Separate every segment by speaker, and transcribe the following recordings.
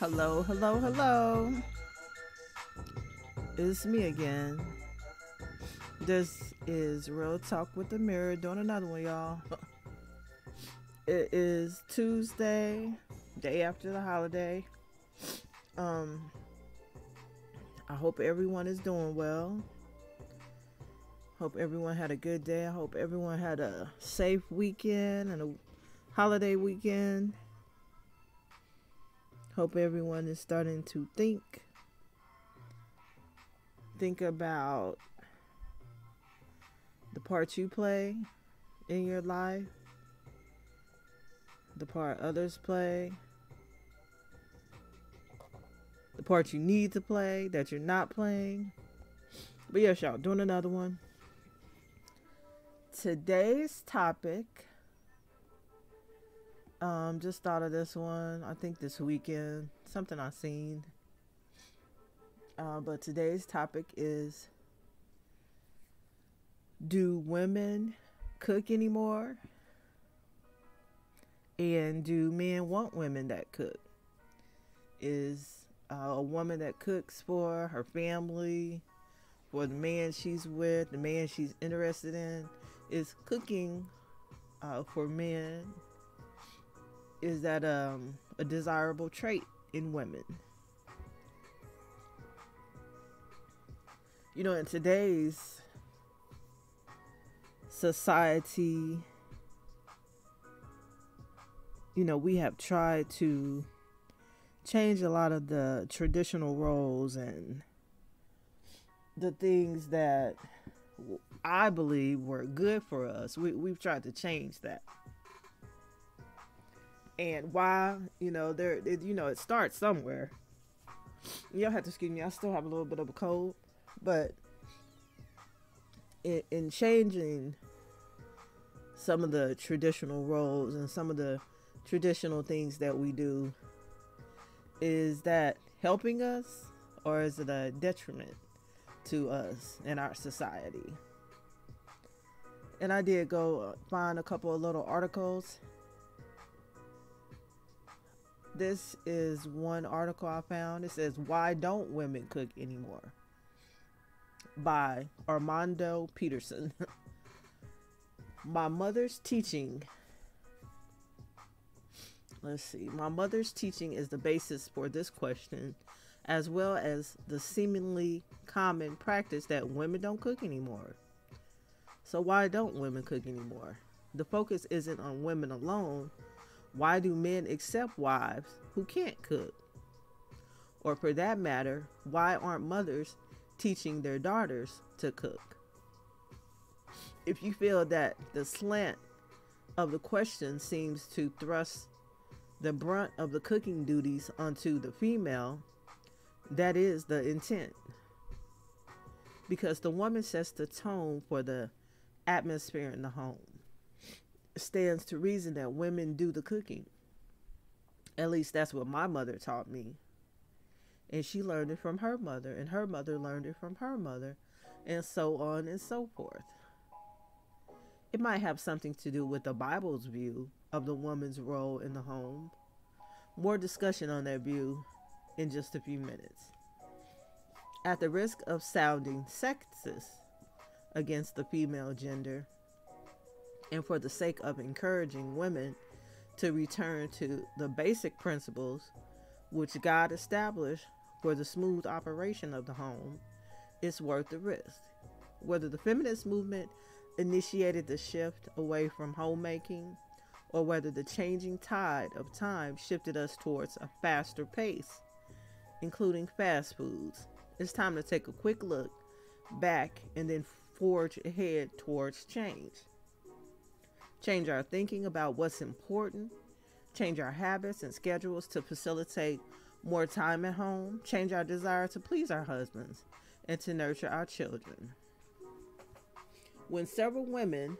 Speaker 1: Hello, hello, hello. It's me again. This is Real Talk with Amiri, doing another one, y'all. It is Tuesday, day after the holiday. Um, I hope everyone is doing well. Hope everyone had a good day. I hope everyone had a safe weekend and a holiday weekend. Hope everyone is starting to think. Think about the part you play in your life, the part others play, the part you need to play that you're not playing. But yes, y'all, doing another one. Today's topic um, just thought of this one. I think this weekend, something I seen. Uh, but today's topic is: Do women cook anymore? And do men want women that cook? Is uh, a woman that cooks for her family, for the man she's with, the man she's interested in, is cooking uh, for men is that um, a desirable trait in women? You know, in today's society, you know, we have tried to change a lot of the traditional roles and the things that I believe were good for us. We, we've tried to change that and why you know there it, you know it starts somewhere. You'll have to excuse me i still have a little bit of a cold but in, in changing some of the traditional roles and some of the traditional things that we do is that helping us or is it a detriment to us and our society? And i did go find a couple of little articles this is one article I found. It says, Why Don't Women Cook Anymore? by Armando Peterson. My mother's teaching. Let's see. My mother's teaching is the basis for this question, as well as the seemingly common practice that women don't cook anymore. So, why don't women cook anymore? The focus isn't on women alone, why do men accept wives who can't cook? Or for that matter, why aren't mothers teaching their daughters to cook? If you feel that the slant of the question seems to thrust the brunt of the cooking duties onto the female, that is the intent. Because the woman sets the tone for the atmosphere in the home stands to reason that women do the cooking. At least that's what my mother taught me. And she learned it from her mother, and her mother learned it from her mother, and so on and so forth. It might have something to do with the Bible's view of the woman's role in the home. More discussion on that view in just a few minutes. At the risk of sounding sexist against the female gender, and for the sake of encouraging women to return to the basic principles which God established for the smooth operation of the home, it's worth the risk. Whether the feminist movement initiated the shift away from homemaking or whether the changing tide of time shifted us towards a faster pace, including fast foods, it's time to take a quick look back and then forge ahead towards change change our thinking about what's important, change our habits and schedules to facilitate more time at home, change our desire to please our husbands, and to nurture our children. When several women,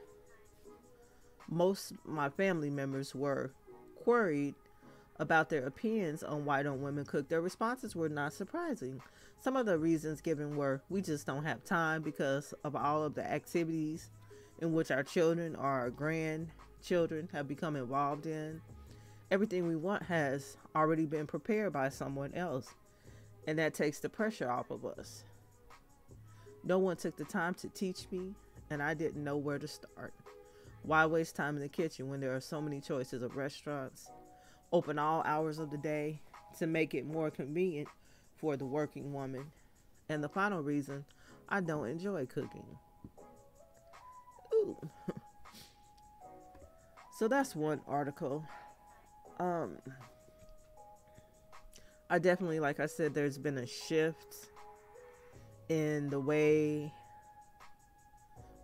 Speaker 1: most my family members were queried about their opinions on why don't women cook, their responses were not surprising. Some of the reasons given were we just don't have time because of all of the activities in which our children or our grandchildren have become involved in. everything we want has already been prepared by someone else, and that takes the pressure off of us. No one took the time to teach me, and I didn't know where to start. Why waste time in the kitchen when there are so many choices of restaurants open all hours of the day to make it more convenient for the working woman? And the final reason, I don't enjoy cooking. So that's one article. Um I definitely like I said there's been a shift in the way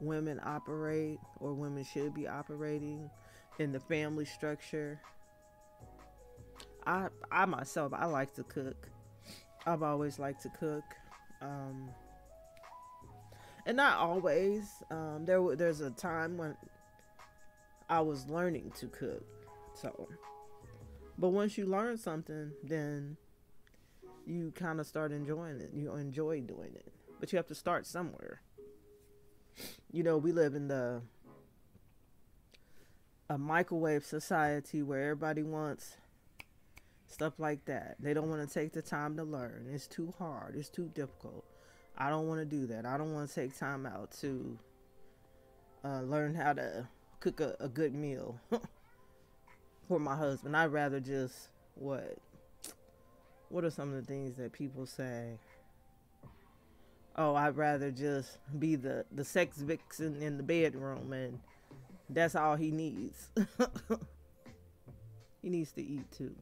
Speaker 1: women operate or women should be operating in the family structure. I I myself I like to cook. I've always liked to cook. Um, and not always. Um, there there's a time when I was learning to cook. So, but once you learn something, then you kind of start enjoying it. You enjoy doing it, but you have to start somewhere. You know, we live in the a microwave society where everybody wants stuff like that. They don't want to take the time to learn. It's too hard. It's too difficult. I don't want to do that. I don't want to take time out to uh, learn how to cook a, a good meal for my husband. I'd rather just what? What are some of the things that people say? Oh, I'd rather just be the the sex vixen in the bedroom, and that's all he needs. he needs to eat too.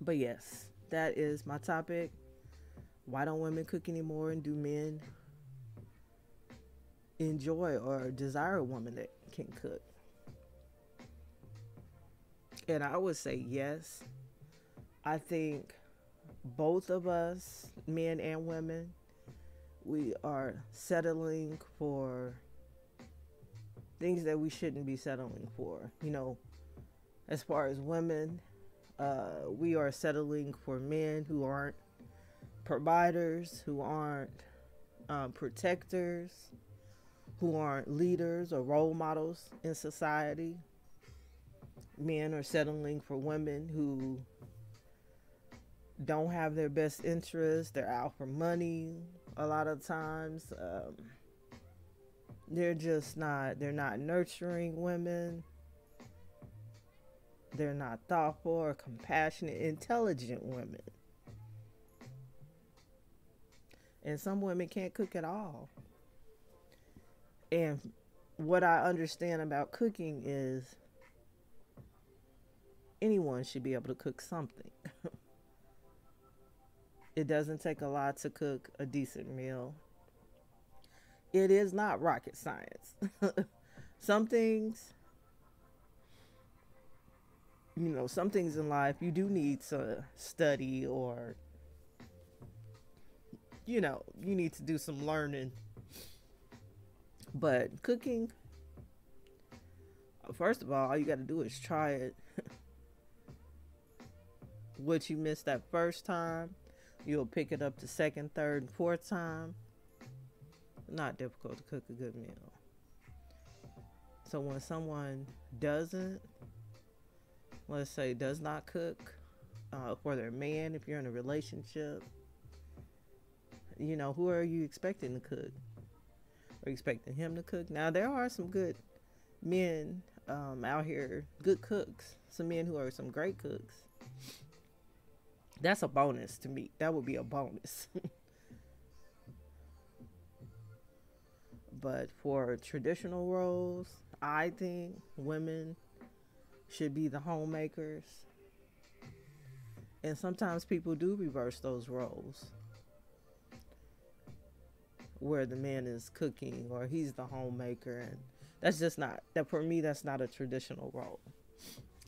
Speaker 1: But yes, that is my topic. Why don't women cook anymore and do men enjoy or desire a woman that can cook? And I would say yes. I think both of us, men and women, we are settling for things that we shouldn't be settling for. You know, as far as women, uh, we are settling for men who aren't providers, who aren't um, protectors, who aren't leaders or role models in society. Men are settling for women who don't have their best interests. They're out for money a lot of times. Um, they're just not, they're not nurturing women. They're not thoughtful or compassionate, intelligent women. And some women can't cook at all. And what I understand about cooking is anyone should be able to cook something. it doesn't take a lot to cook a decent meal. It is not rocket science. some things you know, some things in life you do need to study or, you know, you need to do some learning. But cooking, first of all, all you got to do is try it. what you missed that first time, you'll pick it up the second, third, and fourth time. Not difficult to cook a good meal. So when someone doesn't, let's say, does not cook uh, for their man, if you're in a relationship, you know, who are you expecting to cook? Are expecting him to cook? Now, there are some good men um, out here, good cooks, some men who are some great cooks. That's a bonus to me. That would be a bonus. but for traditional roles, I think women should be the homemakers. And sometimes people do reverse those roles where the man is cooking or he's the homemaker and that's just not that for me that's not a traditional role.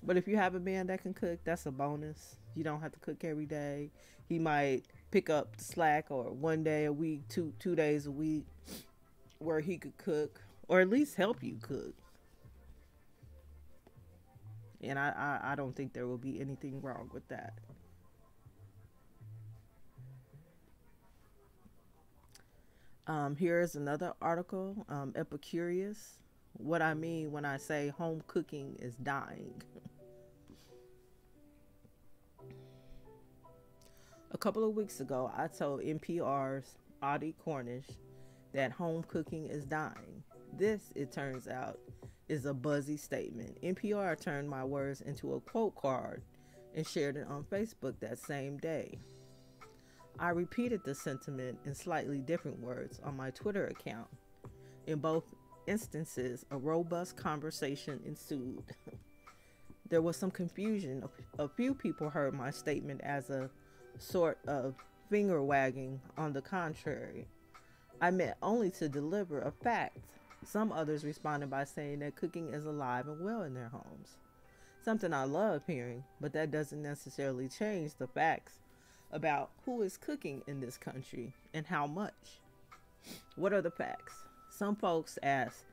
Speaker 1: But if you have a man that can cook, that's a bonus. You don't have to cook every day. He might pick up the slack or one day a week, two two days a week where he could cook or at least help you cook and I, I, I don't think there will be anything wrong with that. Um, here is another article um, Epicurious. What I mean when I say home cooking is dying. A couple of weeks ago, I told NPR's Audie Cornish that home cooking is dying. This, it turns out, is a buzzy statement. NPR turned my words into a quote card and shared it on Facebook that same day. I repeated the sentiment in slightly different words on my Twitter account. In both instances, a robust conversation ensued. there was some confusion. A, few people heard my statement as a sort of finger wagging on the contrary. I meant only to deliver a fact. Some others responded by saying that cooking is alive and well in their homes. Something I love hearing, but that doesn't necessarily change the facts about who is cooking in this country and how much. What are the facts? Some folks ask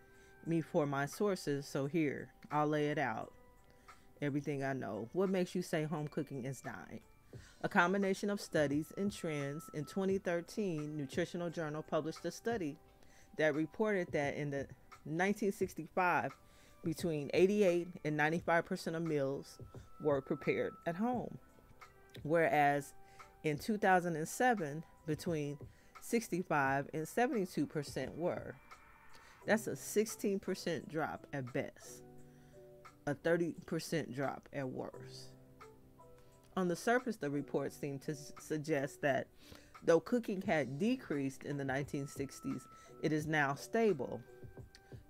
Speaker 1: me for my sources, so here, I'll lay it out. Everything I know. What makes you say home cooking is dying? A combination of studies and trends. In 2013, Nutritional Journal published a study that reported that in the 1965, between 88 and 95 percent of meals were prepared at home, whereas in 2007, between 65 and 72 percent were. That's a 16% drop at best, a 30% drop at worst. On the surface, the report seemed to suggest that though cooking had decreased in the 1960s, it is now stable.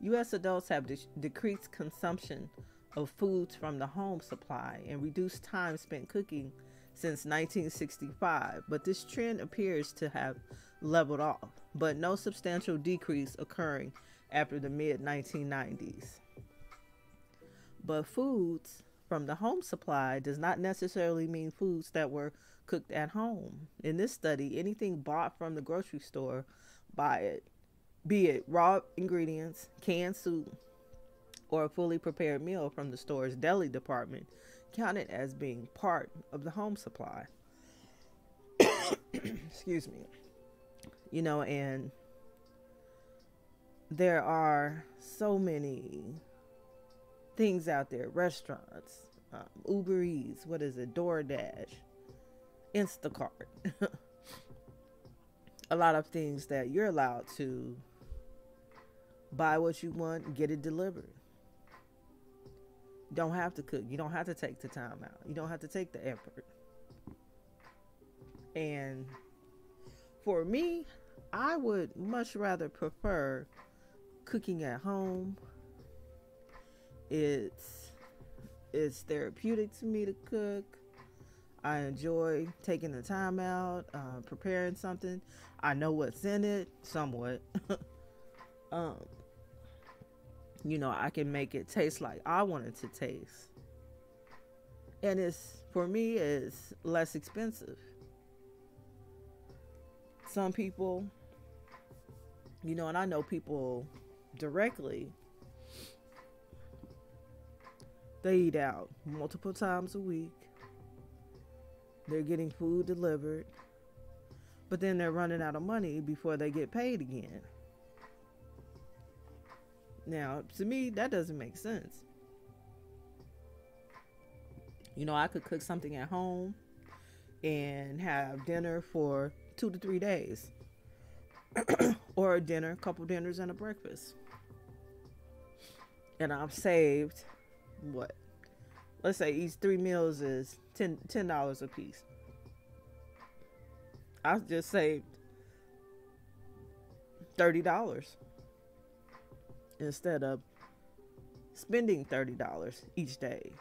Speaker 1: U.S. adults have de- decreased consumption of foods from the home supply and reduced time spent cooking since 1965, but this trend appears to have leveled off, but no substantial decrease occurring after the mid 1990s. But foods from the home supply does not necessarily mean foods that were cooked at home. In this study, anything bought from the grocery store, buy it, be it raw ingredients, canned soup, or a fully prepared meal from the store's deli department, counted as being part of the home supply. Excuse me. You know, and there are so many things out there restaurants, um, Uber Eats, what is it, DoorDash, Instacart. a lot of things that you're allowed to buy what you want, get it delivered. Don't have to cook. You don't have to take the time out. You don't have to take the effort. And for me, I would much rather prefer cooking at home. It's it's therapeutic to me to cook. I enjoy taking the time out, uh, preparing something. I know what's in it somewhat. um, you know, I can make it taste like I want it to taste. And it's for me it's less expensive. Some people you know, and I know people directly they eat out multiple times a week. They're getting food delivered. But then they're running out of money before they get paid again. Now, to me, that doesn't make sense. You know, I could cook something at home and have dinner for two to three days, or a dinner, a couple dinners, and a breakfast. And I've saved what? Let's say each three meals is ten dollars a piece. I just saved thirty dollars instead of spending $30 each day.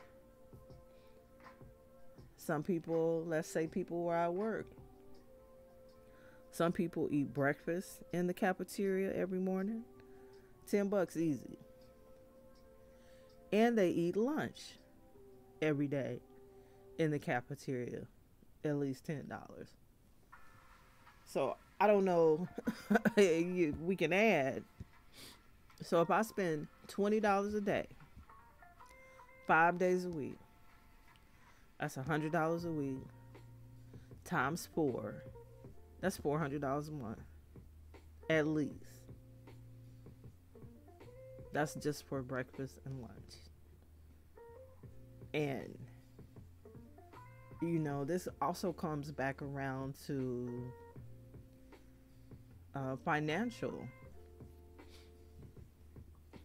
Speaker 1: Some people, let's say people where I work, some people eat breakfast in the cafeteria every morning. 10 bucks easy. And they eat lunch every day in the cafeteria, at least $10. So I don't know, we can add so if I spend $20 a day, five days a week, that's $100 a week times four. That's $400 a month. At least. That's just for breakfast and lunch. And you know, this also comes back around to uh, financial.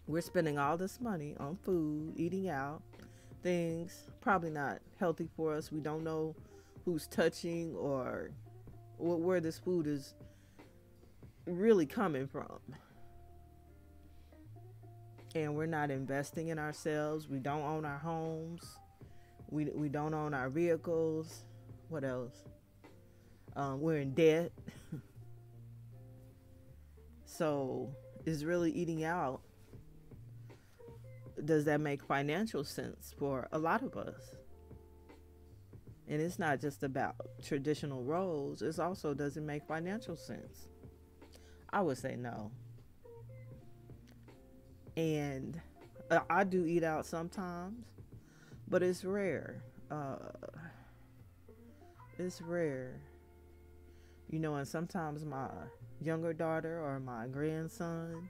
Speaker 1: We're spending all this money on food, eating out, things probably not healthy for us. We don't know who's touching or where this food is really coming from. And we're not investing in ourselves. We don't own our homes. We, we don't own our vehicles. What else? Um, we're in debt. so, is really eating out. Does that make financial sense for a lot of us? And it's not just about traditional roles, it also doesn't make financial sense. I would say no. And uh, I do eat out sometimes, but it's rare. Uh, it's rare. You know, and sometimes my younger daughter or my grandson,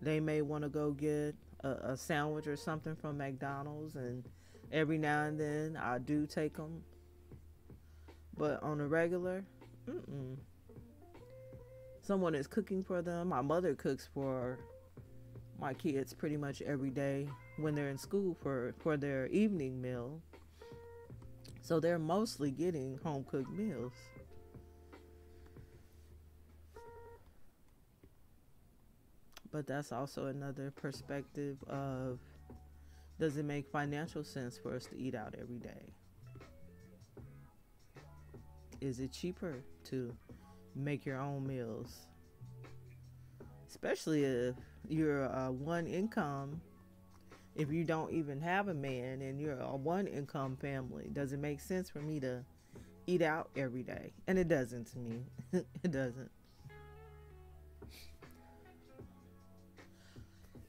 Speaker 1: they may want to go get a, a sandwich or something from McDonald's and every now and then I do take them. But on a regular, mm-mm. someone is cooking for them. My mother cooks for my kids pretty much every day when they're in school for, for their evening meal. So they're mostly getting home cooked meals. But that's also another perspective of does it make financial sense for us to eat out every day? Is it cheaper to make your own meals? Especially if you're a one income, if you don't even have a man and you're a one income family, does it make sense for me to eat out every day? And it doesn't to me. it doesn't.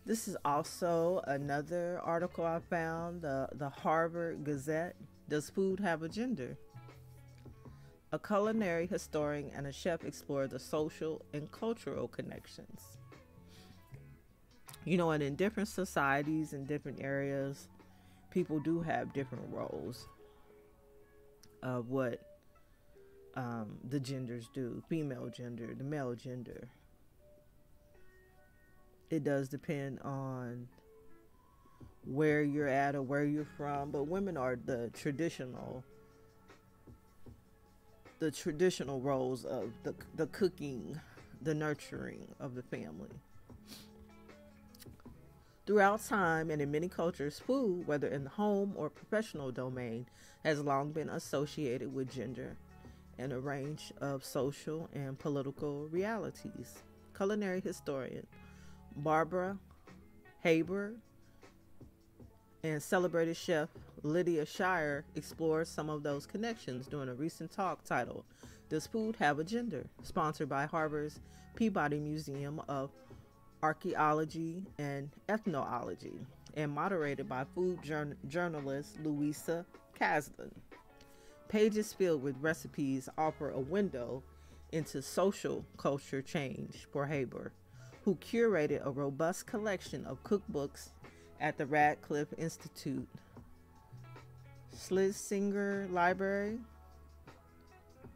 Speaker 1: This is also another article I found the, the Harvard Gazette. Does food have a gender? A culinary historian and a chef explore the social and cultural connections. You know, and in different societies and different areas, people do have different roles of what um, the genders do female gender, the male gender it does depend on where you're at or where you're from, but women are the traditional the traditional roles of the the cooking, the nurturing of the family. Throughout time and in many cultures, food, whether in the home or professional domain, has long been associated with gender and a range of social and political realities. Culinary historian Barbara Haber and celebrated chef Lydia Shire explored some of those connections during a recent talk titled Does Food Have a Gender? sponsored by Harvard's Peabody Museum of Archaeology and Ethnology and moderated by food journalist Louisa Caslin. Pages filled with recipes offer a window into social culture change for Haber who curated a robust collection of cookbooks at the Radcliffe Institute Schlesinger Library.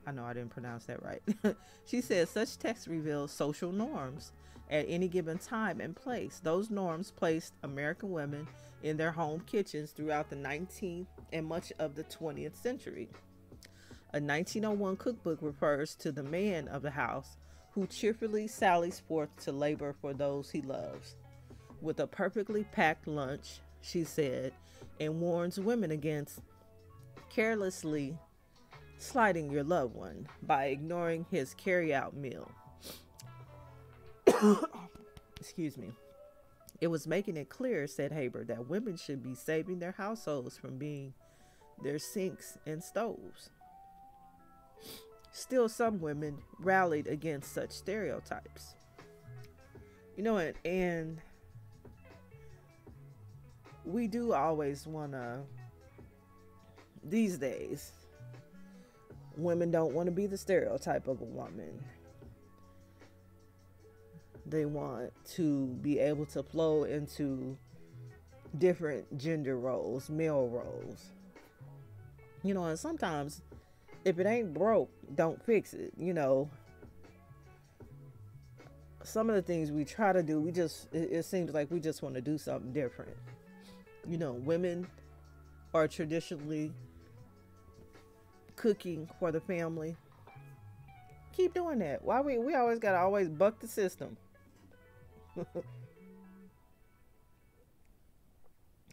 Speaker 1: I know I didn't pronounce that right. she said such texts reveal social norms at any given time and place. Those norms placed American women in their home kitchens throughout the 19th and much of the 20th century. A 1901 cookbook refers to the man of the house who cheerfully sallies forth to labor for those he loves. With a perfectly packed lunch, she said, and warns women against carelessly slighting your loved one by ignoring his carry-out meal. Excuse me. It was making it clear, said Haber, that women should be saving their households from being their sinks and stoves. Still, some women rallied against such stereotypes. You know, and, and we do always want to, these days, women don't want to be the stereotype of a woman. They want to be able to flow into different gender roles, male roles. You know, and sometimes if it ain't broke, don't fix it. You know, some of the things we try to do, we just, it, it seems like we just want to do something different. You know, women are traditionally cooking for the family. Keep doing that. Why we we always gotta always buck the system.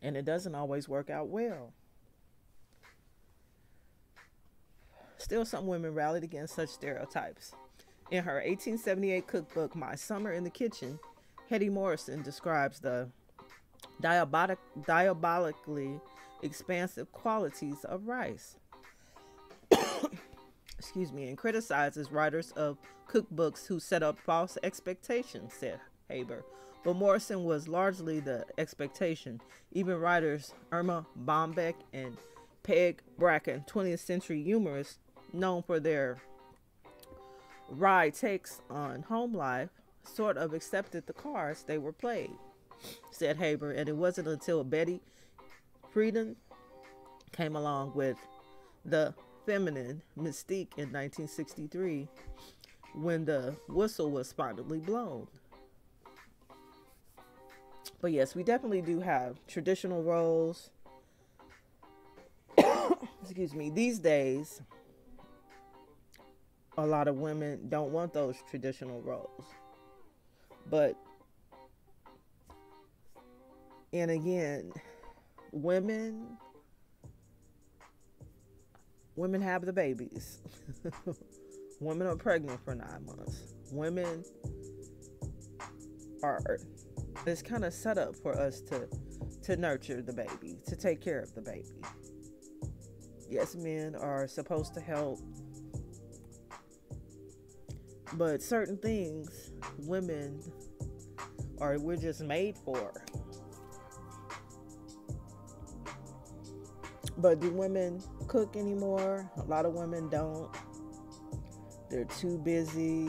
Speaker 1: and it doesn't always work out well. Still, some women rallied against such stereotypes. In her 1878 cookbook, My Summer in the Kitchen, Hetty Morrison describes the diabotic, diabolically expansive qualities of rice. Excuse me, and criticizes writers of cookbooks who set up false expectations, said Haber. But Morrison was largely the expectation. Even writers Erma Bombeck and Peg Bracken, 20th century humorists known for their wry takes on home life, sort of accepted the cards they were played, said Haber. And it wasn't until Betty Friedan came along with the feminine mystique in 1963 when the whistle was finally blown. But yes, we definitely do have traditional roles. Excuse me. These days, a lot of women don't want those traditional roles. But, and again, women women have the babies. Women are pregnant for nine months. Women are it's kind of set up for us to to nurture the baby to take care of the baby. Yes men are supposed to help but certain things women are we're just made for But do women cook anymore? A lot of women don't. They're too busy.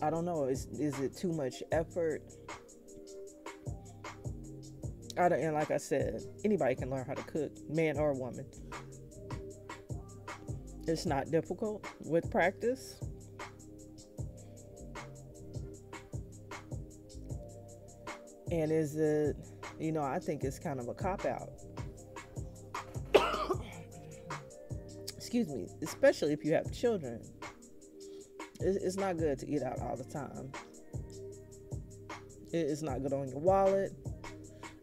Speaker 1: I don't know. Is is it too much effort? I don't, and like I said, anybody can learn how to cook, man or woman. It's not difficult with practice. And is it you know, I think it's kind of a cop out. Excuse me, especially if you have children. It's not good to eat out all the time. It's not good on your wallet,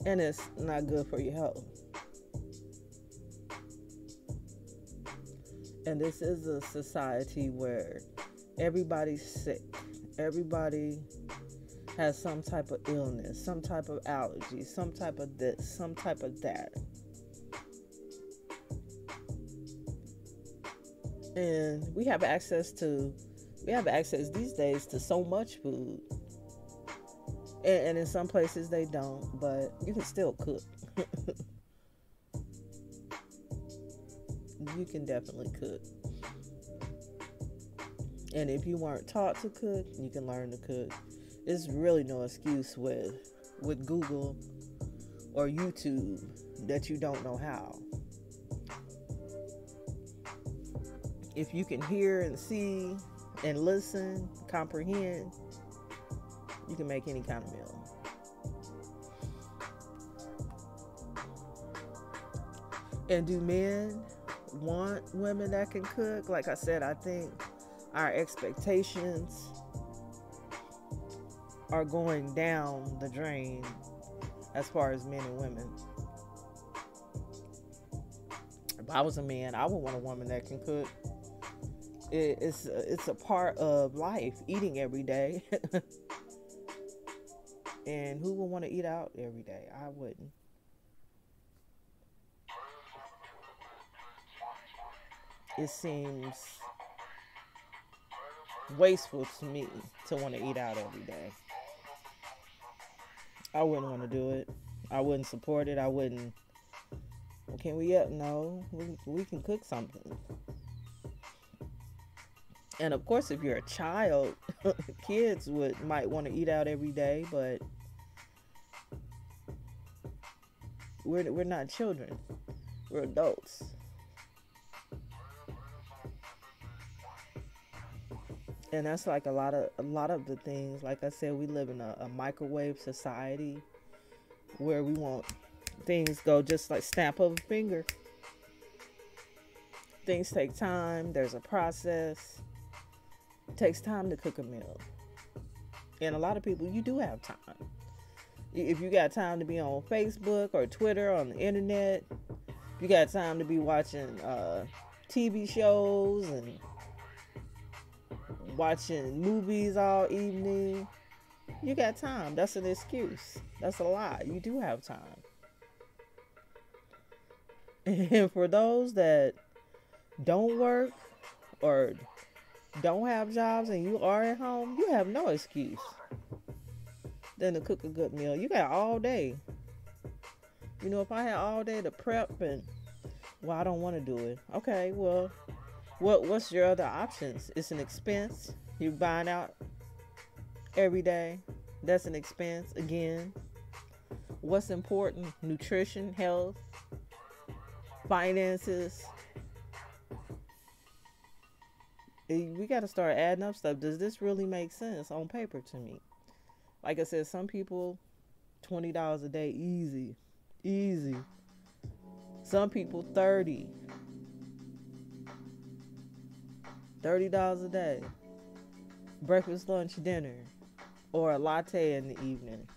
Speaker 1: and it's not good for your health. And this is a society where everybody's sick. Everybody has some type of illness, some type of allergy, some type of this, some type of that. And we have access to we have access these days to so much food. And, and in some places they don't, but you can still cook. you can definitely cook. And if you weren't taught to cook, you can learn to cook it's really no excuse with with Google or YouTube that you don't know how. If you can hear and see and listen, comprehend, you can make any kind of meal. And do men want women that can cook? Like I said, I think our expectations are going down the drain as far as men and women. If I was a man, I would want a woman that can cook. It, it's it's a part of life, eating every day. and who would want to eat out every day? I wouldn't. It seems wasteful to me to want to eat out every day. I wouldn't want to do it. I wouldn't support it. I wouldn't. Can we up? No, we, we can cook something. And of course, if you're a child, kids would might want to eat out every day, but we're we're not children. We're adults. And that's like a lot of a lot of the things. Like I said, we live in a, a microwave society where we want things go just like snap of a finger. Things take time. There's a process. It takes time to cook a meal. And a lot of people, you do have time. If you got time to be on Facebook or Twitter on the internet, you got time to be watching uh, TV shows and watching movies all evening. You got time. That's an excuse. That's a lie. You do have time. And for those that don't work or don't have jobs and you are at home, you have no excuse than to cook a good meal. You got all day. You know, if I had all day to prep and well, I don't want to do it. Okay, well, what what's your other options? It's an expense. You're buying out every day. That's an expense again. What's important? Nutrition, health, finances, eh, we got to start adding up stuff. Does this really make sense on paper to me? Like I said, some people, twenty dollars a day, easy, easy. Some people, thirty. Thirty dollars a day. Breakfast, lunch, dinner, or a latte in the evening.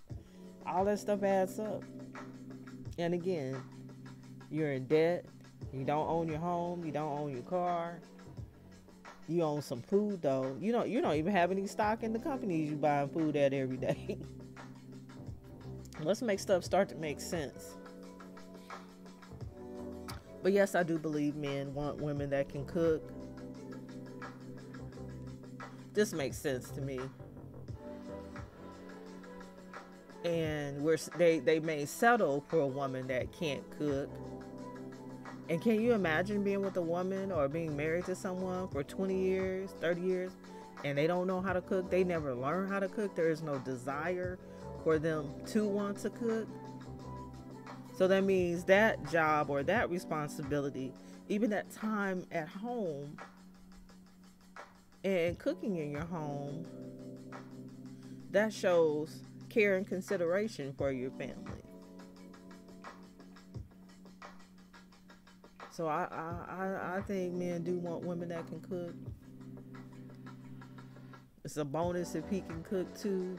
Speaker 1: All that stuff adds up. And again, you're in debt. You don't own your home. You don't own your car you own some food though. You don't you don't even have any stock in the companies you buying food at every day. Let's make stuff start to make sense. But yes, I do believe men want women that can cook. This makes sense to me. And we're they they may settle for a woman that can't cook and can you imagine being with a woman or being married to someone for 20 years, 30 years, and they don't know how to cook? They never learn how to cook. There is no desire for them to want to cook. So that means that job or that responsibility, even that time at home and cooking in your home, that shows care and consideration for your family. So I, I, I think men do want women that can cook. It's a bonus if he can cook too.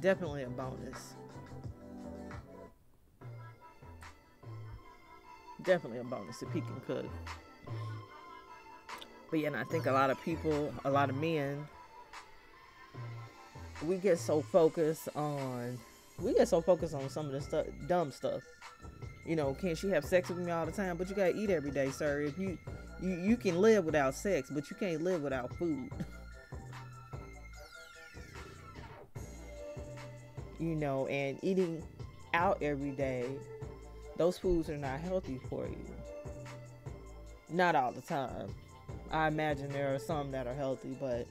Speaker 1: Definitely a bonus. Definitely a bonus if he can cook. But yeah, and I think a lot of people, a lot of men we get so focused on we get so focused on some of the stuff dumb stuff. You know can she have sex with me all the time? But you gotta eat every day sir. If you you, you can live without sex but you can't live without food. You know and eating out every day those foods are not healthy for you not all the time i imagine there are some that are healthy but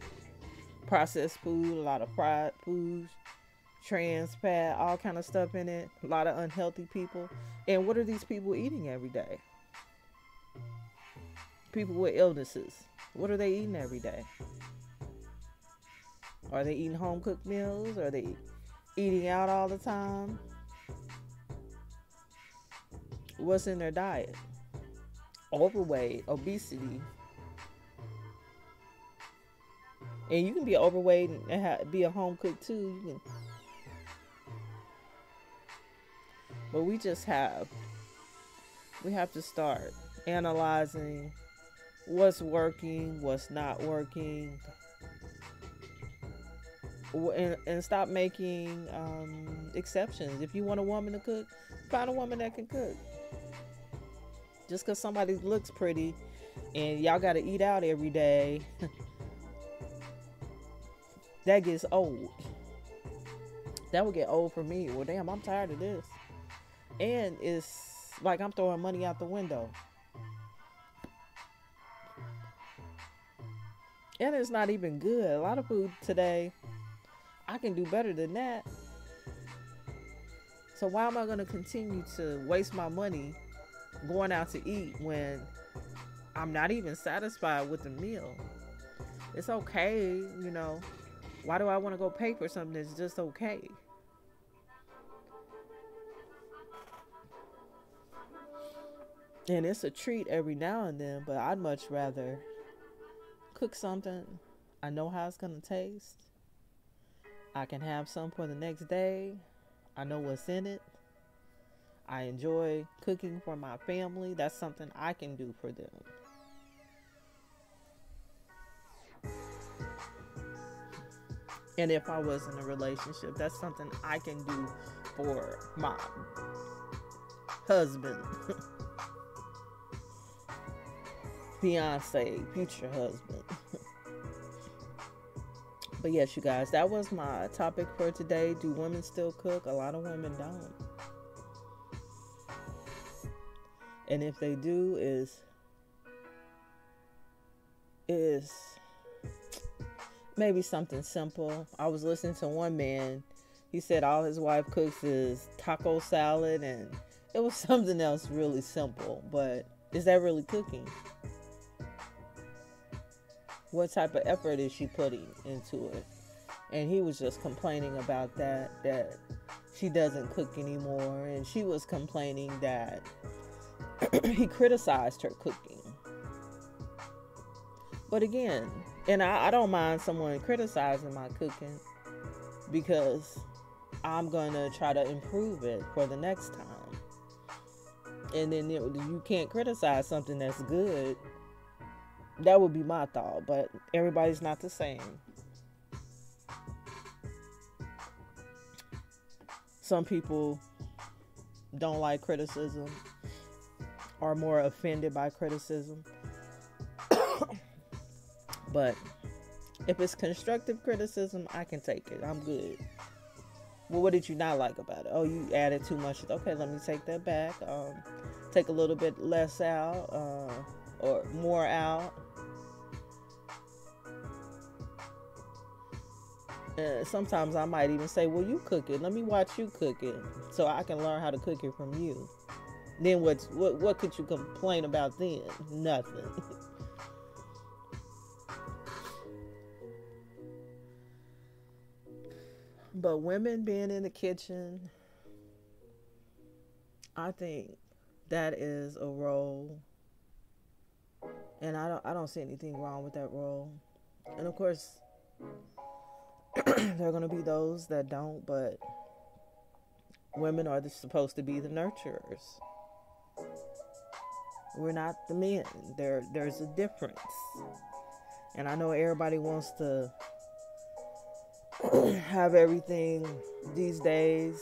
Speaker 1: processed food, a lot of fried foods, trans fat, all kind of stuff in it. A lot of unhealthy people. And what are these people eating every day? People with illnesses. What are they eating every day? Are they eating home cooked meals? Are they eating out all the time? What's in their diet? Overweight, obesity, and you can be overweight and be a home cook too. You can, but we just have we have to start analyzing what's working, what's not working, and, and stop making um, exceptions. If you want a woman to cook, find a woman that can cook. Just because somebody looks pretty and y'all got to eat out every day that gets old. That would get old for me. Well, damn, I'm tired of this. And it's like I'm throwing money out the window. And it's not even good. A lot of food today, I can do better than that. So why am I going to continue to waste my money going out to eat when I'm not even satisfied with the meal? It's okay, you know. Why do I want to go pay for something that's just okay? And it's a treat every now and then, but I'd much rather cook something. I know how it's going to taste. I can have some for the next day. I know what's in it. I enjoy cooking for my family. That's something I can do for them. And if I was in a relationship, that's something I can do for my husband, fiance, future husband. But yes, you guys, that was my topic for today. Do women still cook? A lot of women don't. And if they do, is is maybe something simple. I was listening to one man. He said all his wife cooks is taco salad, and it was something else really simple. But is that really cooking? what type of effort is she putting into it and he was just complaining about that that she doesn't cook anymore and she was complaining that he criticized her cooking. But again and I, I, don't mind someone criticizing my cooking because i'm gonna try to improve it for the next time. And then you can't criticize something that's good. That would be my thought, but everybody's not the same. Some people don't like criticism, are more offended by criticism. but if it's constructive criticism, I can take it. I'm good. Well, what did you not like about it? Oh, you added too much. Okay, let me take that back. Um, take a little bit less out uh, or more out. Sometimes I might even say, "Well, you cook it. Let me watch you cook it, so I can learn how to cook it from you." Then what's what? What could you complain about then? Nothing. but women being in the kitchen, I think that is a role, and I don't I don't see anything wrong with that role. And of course, there are going to be those that don't, but women are supposed to be the nurturers. We're not the men. There, there's a difference. And I know everybody wants to have everything these days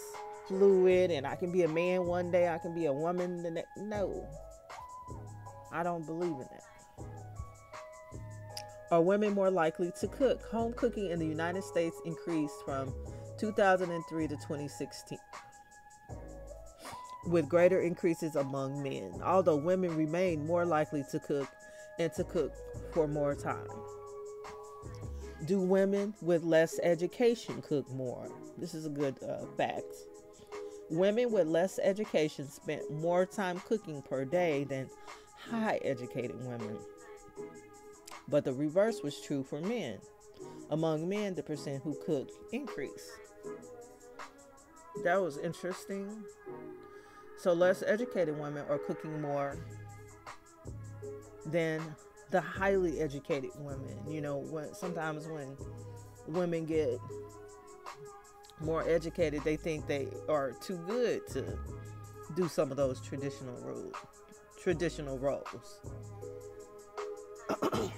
Speaker 1: fluid, and I can be a man one day, I can be a woman the next. No, I don't believe in that. Are women more likely to cook? Home cooking in the United States increased from 2003 to 2016, with greater increases among men, although women remain more likely to cook and to cook for more time. Do women with less education cook more? This is a good uh, fact. Women with less education spent more time cooking per day than high educated women. But the reverse was true for men. Among men, the percent who cooked increased. That was interesting. So, less educated women are cooking more than the highly educated women. You know, when sometimes when women get more educated, they think they are too good to do some of those traditional roles, traditional roles.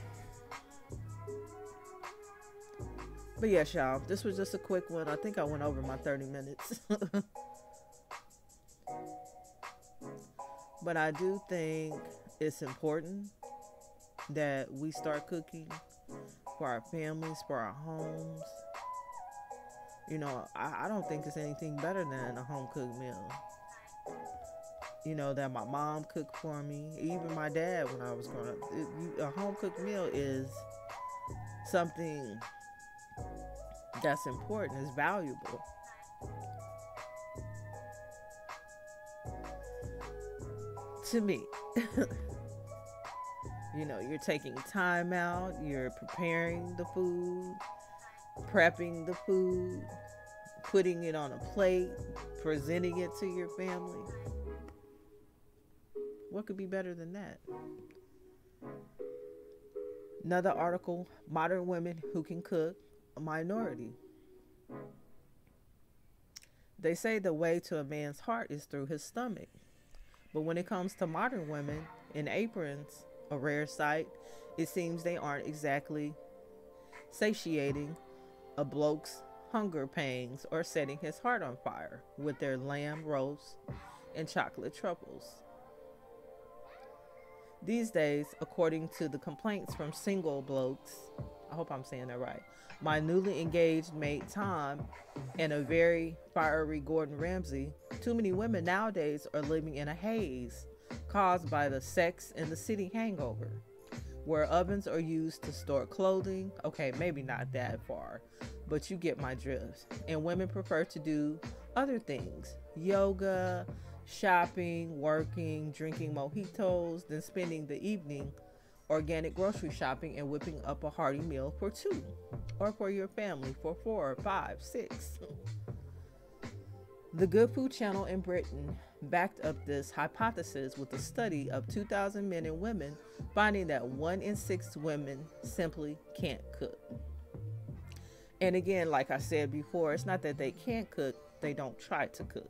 Speaker 1: But yes, y'all, this was just a quick one. I think I went over my 30 minutes. but I do think it's important that we start cooking for our families, for our homes. You know, I, I don't think it's anything better than a home cooked meal. You know, that my mom cooked for me, even my dad when I was growing up. It, a home cooked meal is something that's important, is valuable. To me. you know, you're taking time out, you're preparing the food, prepping the food, putting it on a plate, presenting it to your family. What could be better than that? Another article Modern Women Who Can Cook, a Minority. They say the way to a man's heart is through his stomach. But when it comes to modern women in aprons, a rare sight, it seems they aren't exactly satiating a bloke's hunger pangs or setting his heart on fire with their lamb roast and chocolate truffles. These days, according to the complaints from single blokes, I hope I'm saying that right, my newly engaged mate Tom and a very fiery Gordon Ramsay, too many women nowadays are living in a haze caused by the sex and the city hangover, where ovens are used to store clothing. Okay, maybe not that far, but you get my drift. And women prefer to do other things yoga, shopping, working, drinking mojitos, than spending the evening organic grocery shopping and whipping up a hearty meal for two or for your family for four, five, six. The Good Food Channel in Britain backed up this hypothesis with a study of 2,000 men and women, finding that one in six women simply can't cook. And again, like I said before, it's not that they can't cook, they don't try to cook.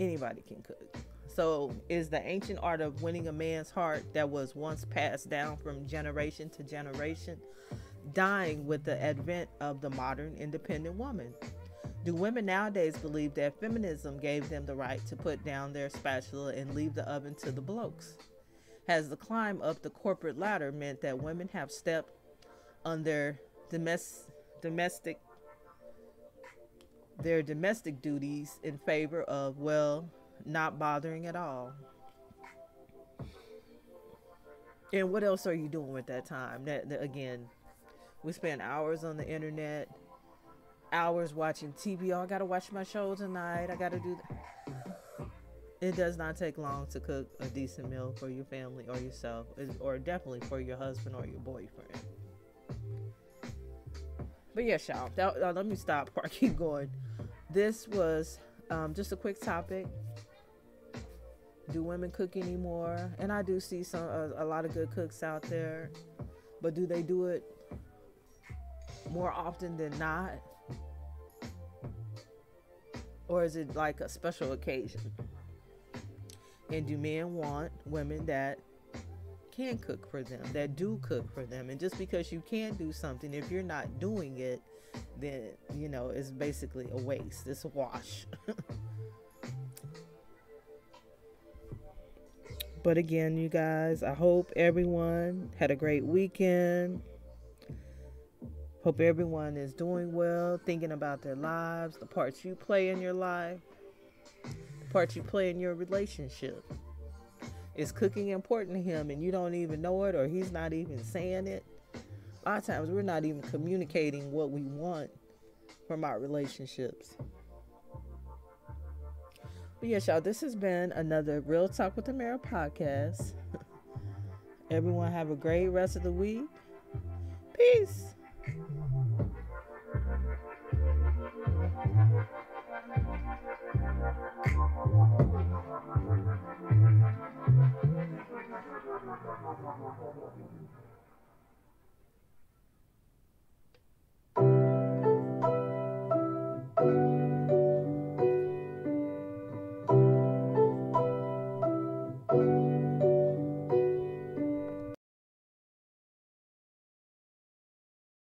Speaker 1: Anybody can cook. So, is the ancient art of winning a man's heart that was once passed down from generation to generation dying with the advent of the modern independent woman? Do women nowadays believe that feminism gave them the right to put down their spatula and leave the oven to the blokes? Has the climb up the corporate ladder meant that women have stepped on their domestic their domestic duties in favor of well not bothering at all? And what else are you doing with that time? That, that again, we spend hours on the internet, hours watching TV. Oh, I gotta watch my show tonight. I gotta do that. It does not take long to cook a decent meal for your family or yourself, or definitely for your husband or your boyfriend. But yeah, y'all. That, uh, let me stop before I keep going. This was um, just a quick topic. Do women cook anymore? And I do see some a, a lot of good cooks out there, but do they do it more often than not? Or is it like a special occasion? And do men want women that can cook for them, that do cook for them? And just because you can do something, if you're not doing it, then, you know, it's basically a waste. It's a wash. but again, you guys, I hope everyone had a great weekend. Hope everyone is doing well, thinking about their lives, the parts you play in your life, the parts you play in your relationship. Is cooking important to him and you don't even know it or he's not even saying it? A lot of times we're not even communicating what we want from our relationships. But yes, y'all, this has been another Real Talk with Amiri podcast. Everyone have a great rest of the week. Peace.